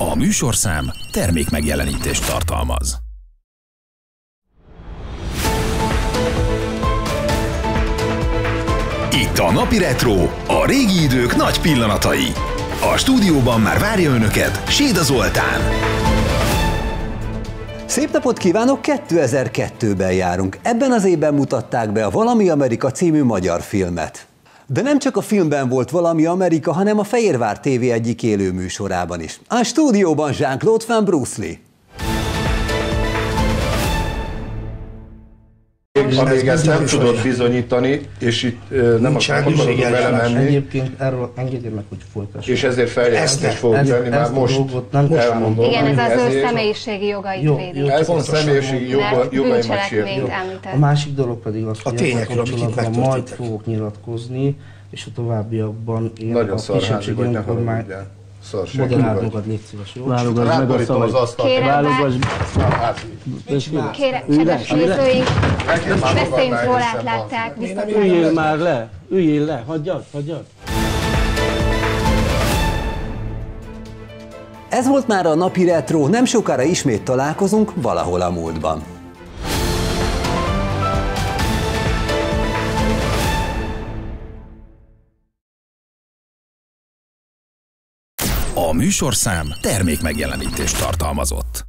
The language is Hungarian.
A műsorszám termék megjelenítést tartalmaz. Itt a Napi Retro, a régi idők nagy pillanatai. A stúdióban már várja önöket Séda Zoltán. Szép napot kívánok, 2002-ben járunk. Ebben az évben mutatták be a Valami Amerika című magyar filmet. De nem csak a filmben volt valami Amerika, hanem a Fehérvár TV egyik élő műsorában is. A stúdióban Jean-Claude Van Bruce Lee. Amíg ezt nem tudod bizonyítani, és itt ö, nem akarok rendőrségi vele eljárás. menni, Egyébként erről engedjél meg, hogy folytassuk. és ezért feljelentést Ezt- fogok tenni, már a most nem- most elmondom. Igen, ez az ő személyiségi jogait Jó, védi. jó. Ez a személyiségi joga, Mert jogaimat bűncselekményt sérti. A másik dolog pedig az, A hogy ezzel tényekről, kapcsolatban majd fogok nyilatkozni, és a továbbiakban én Nagyon a kisebbségi önkormány moderáld vagy. magad, légy szíves, jó? Válogass meg a. Kérem, Válogass, Szarházi. Kérem, kedves nézőink, beszéljünk róla, átlátták, üljél már le, üljél le, hagyjad, hagyjad. Ez volt már a napi retro, nem sokára ismét találkozunk valahol a múltban. A műsorszám termék megjelenítést tartalmazott.